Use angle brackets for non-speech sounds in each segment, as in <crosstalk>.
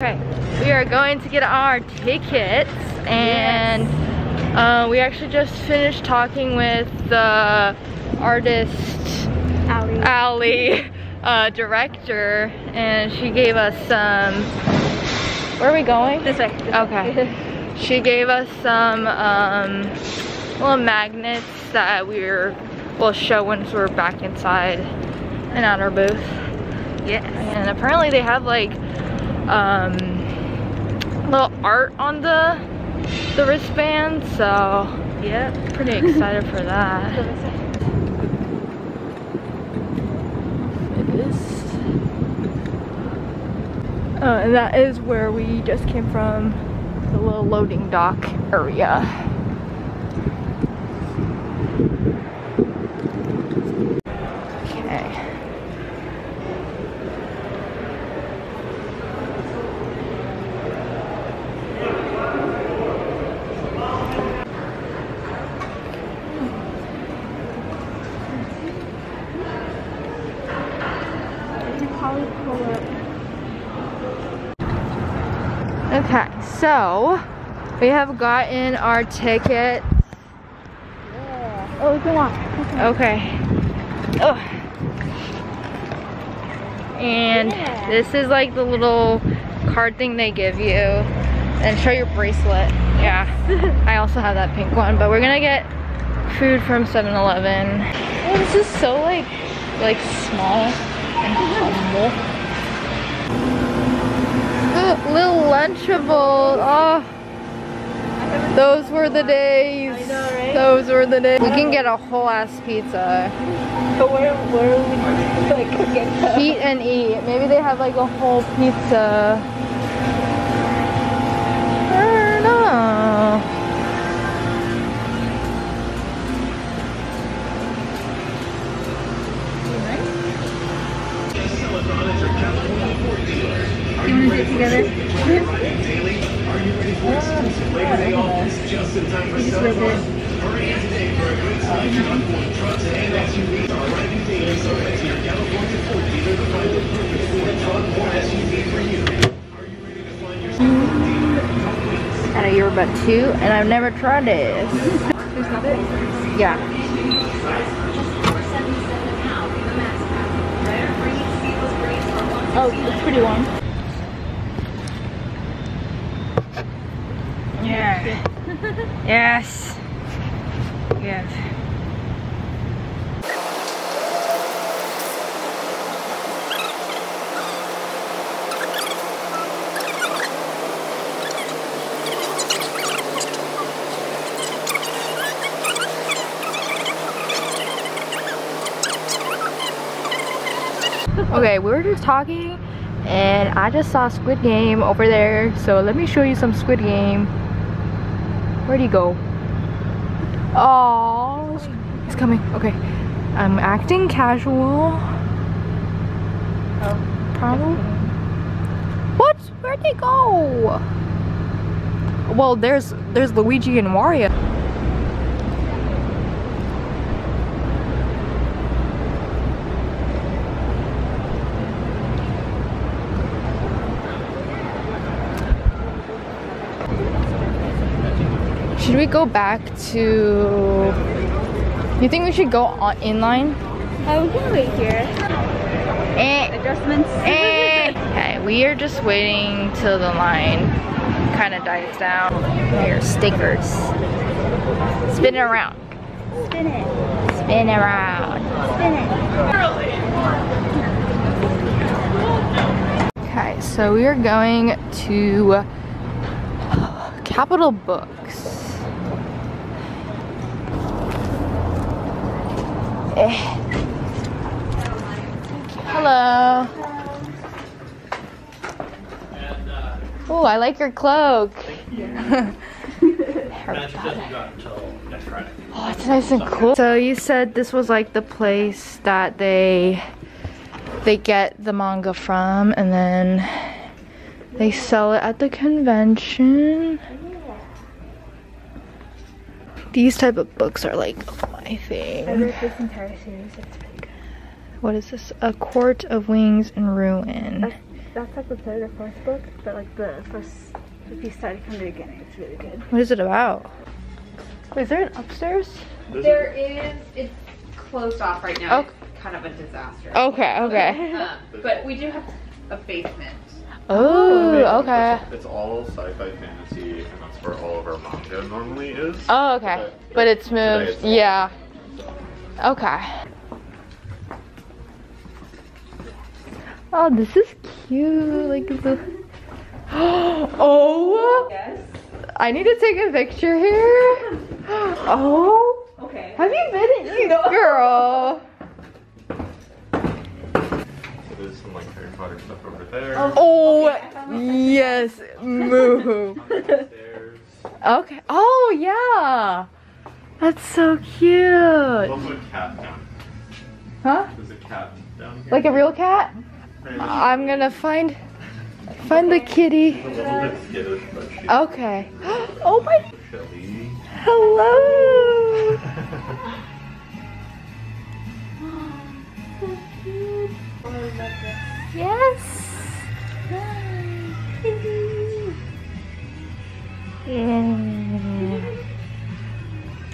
Okay, we are going to get our tickets and uh, we actually just finished talking with the artist Allie. Allie uh, director and she gave us some, where are we going? This way. Okay. <laughs> she gave us some um, little magnets that we were, will show once we're back inside and at our booth. Yes. And apparently they have like um, little art on the the wristband, so Yep. pretty excited for that. Uh, <laughs> and that is where we just came from, the little loading dock area. Okay. Okay, so we have gotten our ticket. Oh, we can walk. Okay. Oh. And Yeah. this is like the little card thing they give you. And show your bracelet. Yeah. <laughs> I also have that pink one, but we're gonna get food from 7-Eleven. Oh, this is so like like small and humble. Little Lunchable. Oh. Ah. Those were the days. I know, right? Those were the days. We can get a whole ass pizza. But where, where are we like get Eat and eat. Maybe they have like a whole pizza. Together? You just whip it. At a yerba too, and I've never tried this. Yeah. Oh, it's pretty warm. Yeah. yes. Yes. Okay, we were just talking and I just saw Squid Game over there. So let me show you some Squid Game. Where'd he go? Oh, he's coming. Okay, I'm acting casual. Oh. Probably. What? Where'd they go? Well, there's there's Luigi and Wario. We go back to? You think we should go on inline? Oh, we can wait here. Eh. Adjustments. Eh. Okay, we are just waiting till the line kind of dies down. Here, stickers. Spin it around. Spin it. Spin around. Spin it. Okay, so we are going to Capital Books. Eh. Hello. Oh, I like your cloak. <laughs> Magic doesn't go out until next Friday. Oh, it's nice and cool. So you said this was like the place that they they get the manga from and then they sell it at the convention. These type of books are like my I thing. read this entire series. It's pretty good. What is this? A Court of Wings and Ruin. that's like the third or fourth book, but like the first, if you start from the beginning, it's really good. What is it about? Is there an upstairs? There is, it's closed off right now. Okay. It's kind of a disaster. Okay, okay. Um, but we do have a basement. Oh, okay. It's all sci-fi fantasy, and that's where all of our manga normally is. Oh, okay. But it's Today moved. it's Yeah. So, Okay. Oh, this is cute. Like the. <gasps> Oh. Yes. I need to take a picture here. <gasps> Oh. Okay. Have you been in girl? <laughs> so there's some like Harry Potter stuff over there. Oh, oh yes, move. Okay. Oh yeah. That's so There's cute. also a cat down. Huh? There's a cat down here. Like a real cat? Right, I'm gonna find find the kitty. She's a little bit skittish, Okay. <gasps> Oh my. chilly. Hello. <laughs> Yes. Yeah.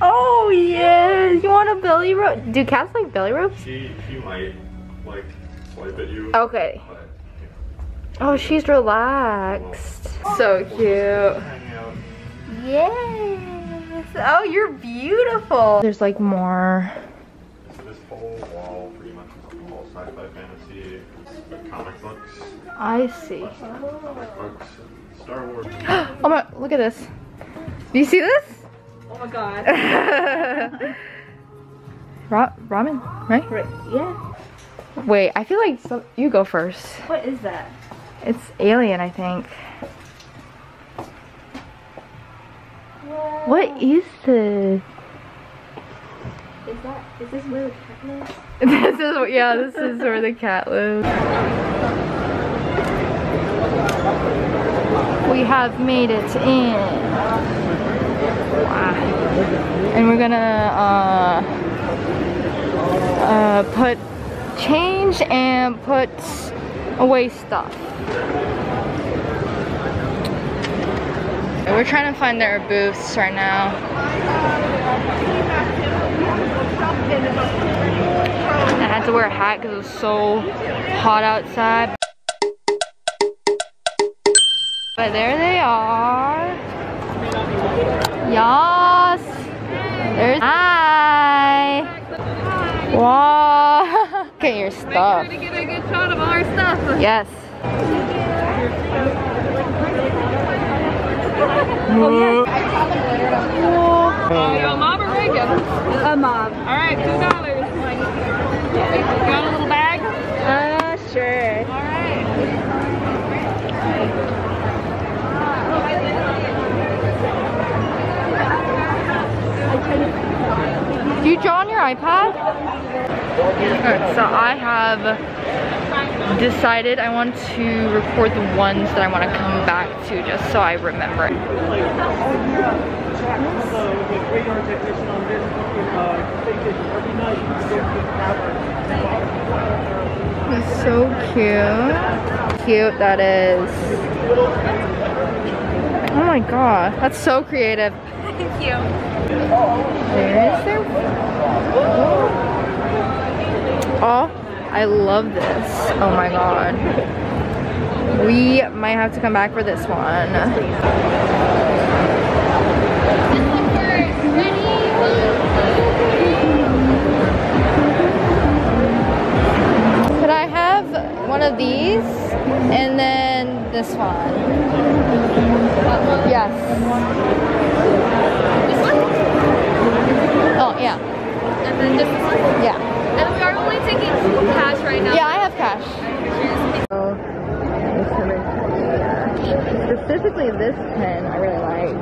Oh yeah. You want a belly rub? Do cats like belly ropes? She she might like swipe at you. Okay. But, Oh, she's relaxed. So cute. Yes. Oh, you're beautiful. There's like more. So this whole wall pretty much is all sci-fi fantasy, but comic books, I see. comic books, and Star Wars. <gasps> Oh my, look at this. Do you see this? Oh my god. <laughs> Ra- ramen, right? Right. Yeah. Wait, I feel like some, you go first. What is that? It's alien, I think. What is this? Is that? Is this where the cat lives? <laughs> This is yeah, this is where the cat lives. We have made it in. Wow. And we're gonna uh uh put change and put away stuff. We're trying to find their booths right now. I had to wear a hat because it was so hot outside. But there they are. Yas. There's hi. Wow. <laughs> Look at your stuff. to get a good shot of all our stuff. Yes. <laughs> a mob or Reagan? A mob. All right, two dollars. You got a little bag? Uh, sure. All right. Do you draw on your iPad? Alright, so I have decided I want to record the ones that I want to come back to just so I remember it. It's so cute. Cute that is. Oh my god, that's so creative. Thank you. There is there. Oh, I love this. Oh my god. We might have to come back for this one. Could I have one of these and then this one? Yes. This one? Oh, yeah. And then just this one? Yeah. And we are only taking cash right now. Yeah, I have cash. Specifically this pen I really like.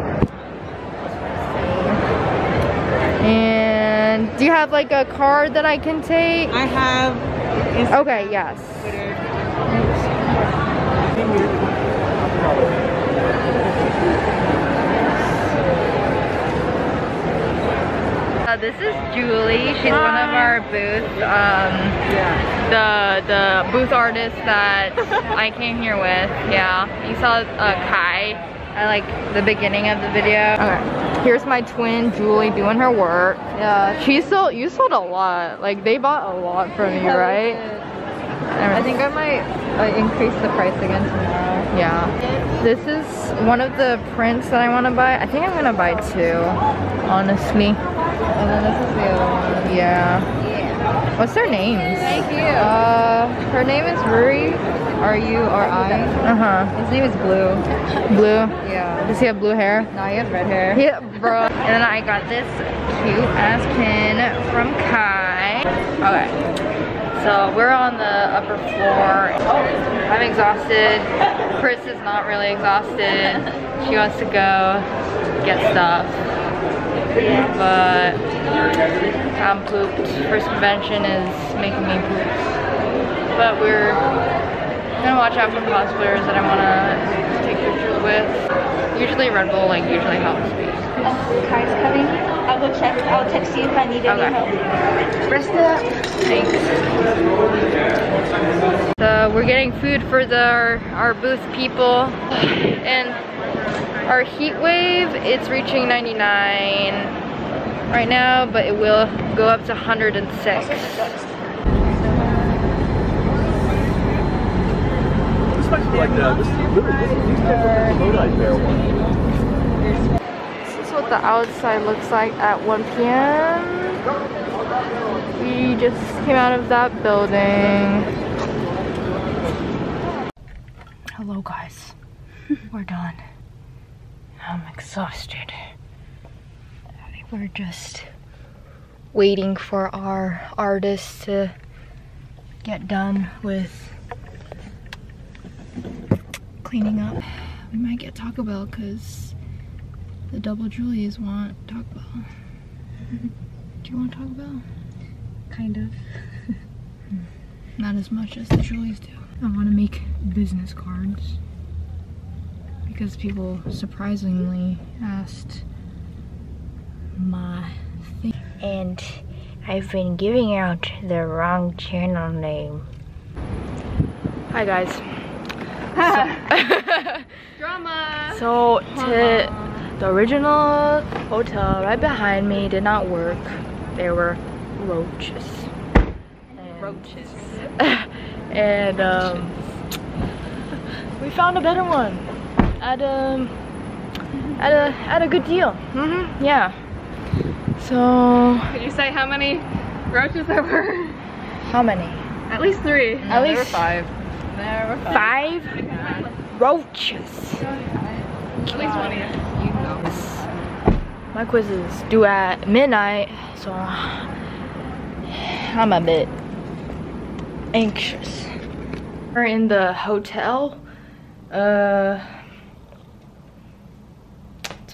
And do you have like a card that I can take? I have Okay, yes. Uh, this is Julie. She's one of our booth um, the the booth artist that <laughs> I came here with. Yeah, you saw uh, Kai at like the beginning of the video. Okay, here's my twin Julie doing her work. Yeah, she sold. You sold a lot. Like they bought a lot from you, right? I think I might uh, increase the price again tomorrow. Yeah. This is one of the prints that I want to buy. I think I'm gonna buy two, honestly. And then this is the other one. Yeah. What's their names? Thank you. Uh, her name is Ruri. R-U-R-I. Uh huh. His name is Blue. Blue. Yeah. Does he have blue hair? No, he has red hair. Yeah, bro. and then I got this cute ass pin from Kai. Okay. So we're on the upper floor. I'm exhausted. Chris is not really exhausted. She wants to go get stuff. But um, I'm pooped. First convention is making me poop. But we're gonna watch out for cosplayers that I wanna take pictures with. Usually Red Bull like usually helps me. Kai's coming. I'll go check. I'll text you if I need any Okay. help. Rest up. Thanks. So we're getting food for the, our, our booth people. And our heat wave, it's reaching 99 right now, but it will go up to 106. This might be like the. This is what the outside looks like at 1 p.m. We just came out of that building. Hello guys, <laughs> we're done. I'm exhausted. We're just waiting for our artists to get done with cleaning up. We might get Taco Bell because the double Julies want Taco Bell. Do you want Taco Bell? Kind of. <laughs> Not as much as the Julies do. I want to make business cards because people surprisingly asked my thing. And I've been giving out the wrong channel name. Hi guys. <laughs> Drama. So to the original hotel right behind me did not work. There were roaches. And- Roaches. <laughs> and um, we found a better one at a at a at a good deal. hmm Yeah. So Could you say how many roaches there were? how many? At least three. At there were least- five. There were five. Five roaches. At least one of you. You. My quiz is due at midnight, so I'm a bit anxious. We're in the hotel. Uh,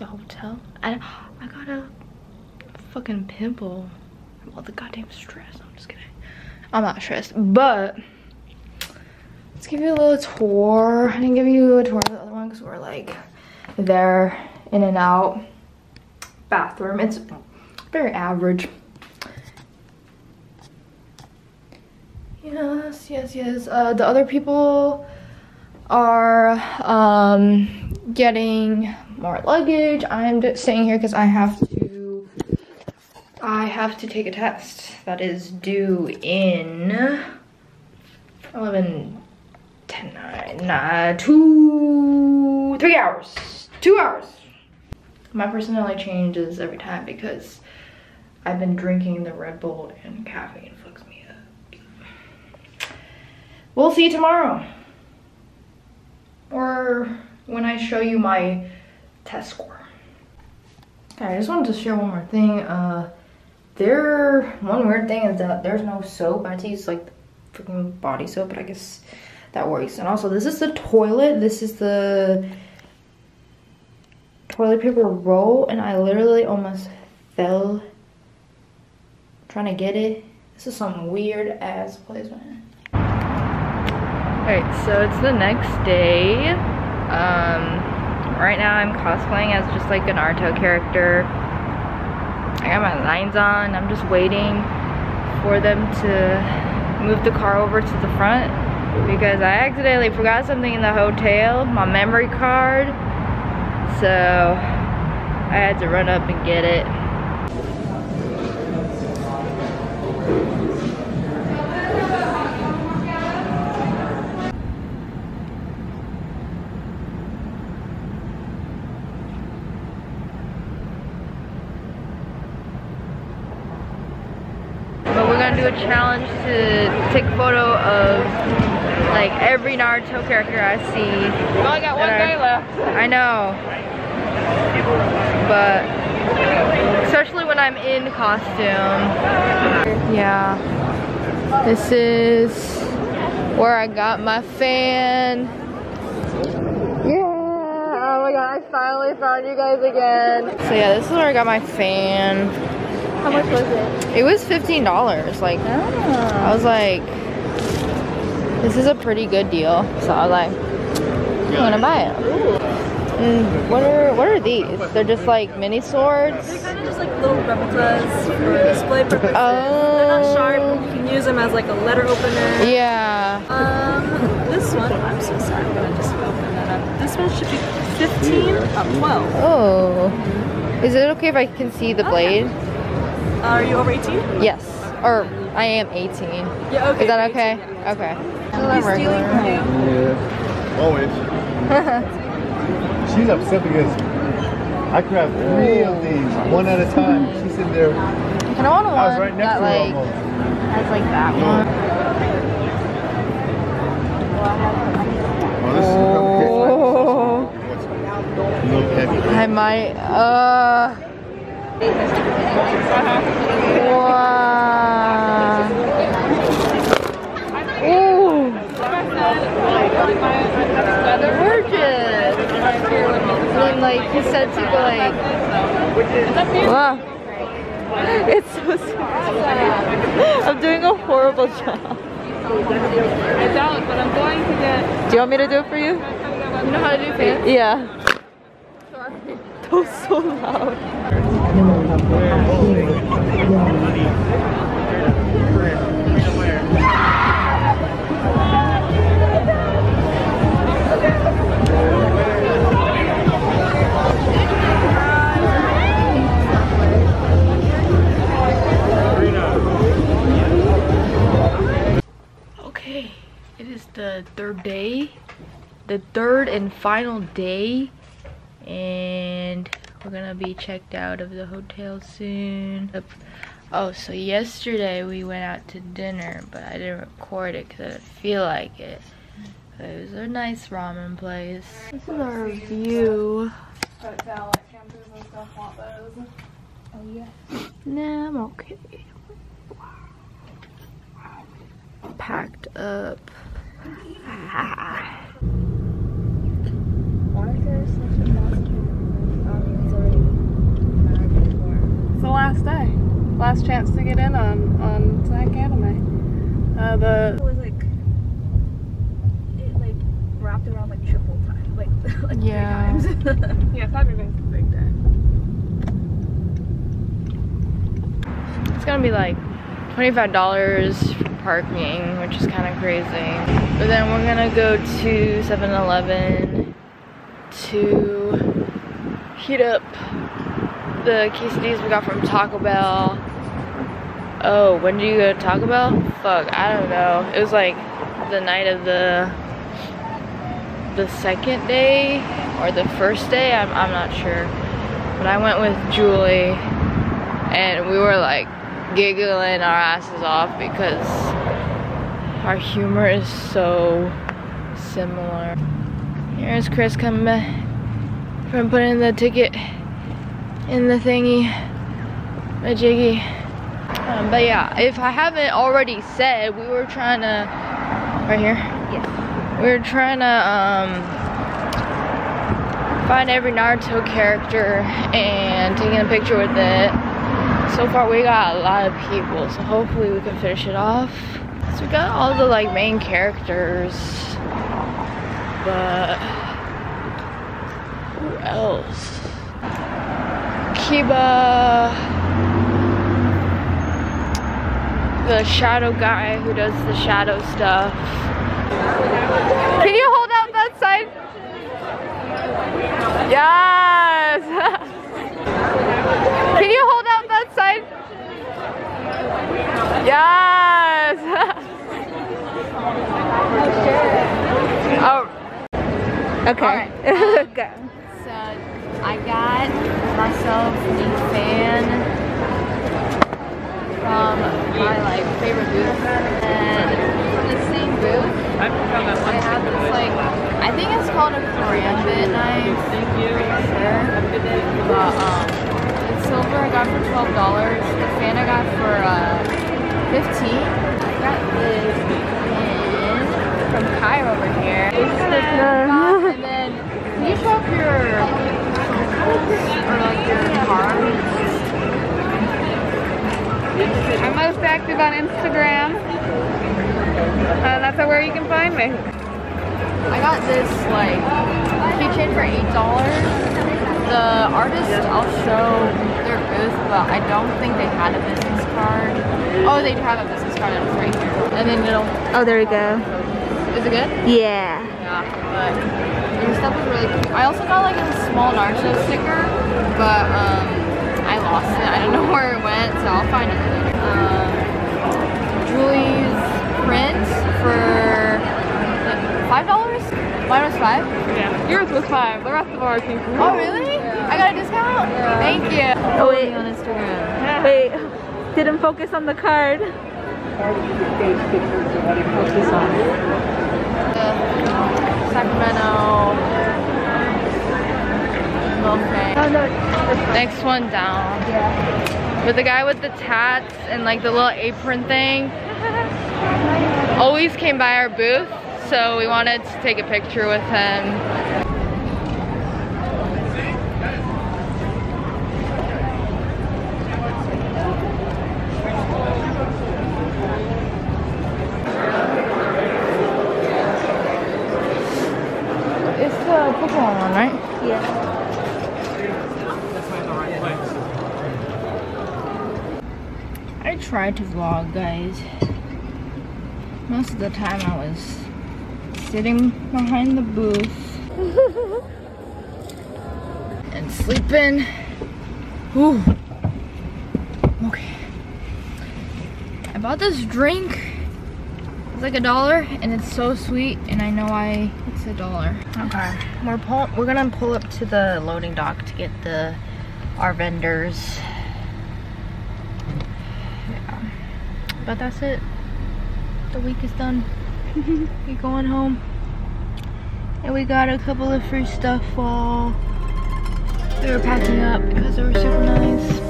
it's a hotel. I I got a fucking pimple all the goddamn stress. I'm just kidding. I'm not stressed, but let's give you a little tour. I didn't give you a tour of the other one because we're like there in and out bathroom. It's very average. Yes, yes, yes. Uh, the other people are um, getting more luggage. I'm just staying here because I have to. I have to take a test that is due in 11, 10, 9, 9, 2, 3 hours. 2 hours. My personality changes every time because I've been drinking the Red Bull and caffeine fucks me up. We'll see you tomorrow. Or when I show you my test score. Okay, I just wanted to share one more thing. Uh, there, one weird thing is that there's no soap. I had to use like freaking body soap, but I guess that works. And also, this is the toilet. This is the toilet paper roll and I literally almost fell trying to get it. This is some weird ass placement. Alright, so it's the next day. Um, right now I'm cosplaying as just like an Naruto character. I got my lines on. I'm just waiting for them to move the car over to the front because I accidentally forgot something in the hotel, my memory card. So I had to run up and get it. But we're gonna do a challenge to take a photo of like every Naruto character I see. Only got one day left. I know. But especially when I'm in costume. Yeah. This is where I got my fan. Yeah. Oh my god, I finally found you guys again. So yeah, this is where I got my fan. How much was it? It was $15. Like oh. I was like, this is a pretty good deal. So I was like, I'm gonna buy it. Mm, what are what are these? They're just like mini swords. They're kind of just like little replicas for display purposes. They're Oh. not sharp. You can use them as like a letter opener. Yeah. Um, this one, I'm so sorry, I'm gonna just open that up. This one should be 15, uh, 12. Oh. Is it okay if I can see the blade? Uh, are you over 18? Yes. Or I am 18. Yeah, okay. Is that okay? 18, yeah. Okay. He's stealing from you. Yeah. Always. <laughs> She's upset because I grabbed three of these, one at a time. She's in there. I kind of want one I was right next that to her like almost. has like that one. Oh, this is a little heavy. I might. Uh. Wow. Ooh. Gorgeous. And like he said to go like. Wow. <laughs> It's so sweet. I'm doing a horrible job. I don't, but I'm going to get. Do you want me to do it for you? You know how to do fans? Yeah. Sorry. That was so loud. Okay, is the third day, the third and final day, and we're gonna be checked out of the hotel soon. Oh, so yesterday we went out to dinner, but I didn't record it because I didn't feel like it. But it was a nice ramen place. This is our view. Nah, I'm okay. Packed up. Why is there such a fast um, it's already. It's the last day. Last chance to get in on, on SacAnime. Uh, the It was like, it like wrapped around like triple time, <laughs> like, <laughs> like Yeah. three times. <laughs> Yeah, Saturday's the big day. It's gonna be like $25 for parking, which is kind of crazy. But then we're gonna go to 7-Eleven to heat up the quesadillas we got from Taco Bell. Oh, when did you go to Taco Bell? Fuck, I don't know. It was like the night of the the second day or the first day. I'm I'm not sure. But I went with Julie and we were like giggling our asses off because our humor is so similar. Here's Chris coming back from putting the ticket in the thingy, the jiggy. Um, but yeah, if I haven't already said, we were trying to, right here? Yes. We were trying to um, find every Naruto character and taking a picture with it. So far we got a lot of people, so hopefully we can finish it off. So we got all the like main characters, but who else? Kiba, the shadow guy who does the shadow stuff. Can you hold out that side? Yes! <laughs> Can you hold out that side? Yes! <laughs> oh. Okay. Go. <laughs> Um, so I got myself a fan from my like favorite booth, and from the same booth, I have this like I think it's called a Korean bit knife. Thank you. Sure. But um, it's silver. I got for twelve dollars. The fan I got for uh, fifteen. I got this pin from Kai over here. And then can you show up your or like your card? I'm most active on Instagram. Uh, that's where you can find me. I got this like keychain for eight dollars. The artist I'll show their booth, but I don't think they had a business card. Oh, they do have a business card that's right here. And then it'll Oh, there we go. is it good? Yeah. Yeah, but their stuff was really cute. I also got like a small Naruto sticker, but um, I lost it. I don't <laughs> know where it went, so I'll find it. Um, Julie's print for five dollars. Mine was five. Yeah. Yours was five. The rest of ours came from Oh really? I got a discount. Thank you. Oh, wait. Follow on Instagram. Wait, didn't focus on the card. Focus The Sacramento. Buffet. Next one down. Yeah. With the guy with the tats and like the little apron thing. <laughs> Always came by our booth, so we wanted to take a picture with him. It's the Pokemon one, right? Yeah. I tried to vlog, guys. Most of the time I was sitting behind the booth <laughs> and sleeping. Ooh. Okay. I bought this drink. It's like a dollar and it's so sweet and I know why it's a dollar. Okay. We're pull we're gonna pull up to the loading dock to get the our vendors. Yeah. But that's it. The week is done. <laughs> we going home. And we got a couple of free stuff while we were packing up because they were super nice.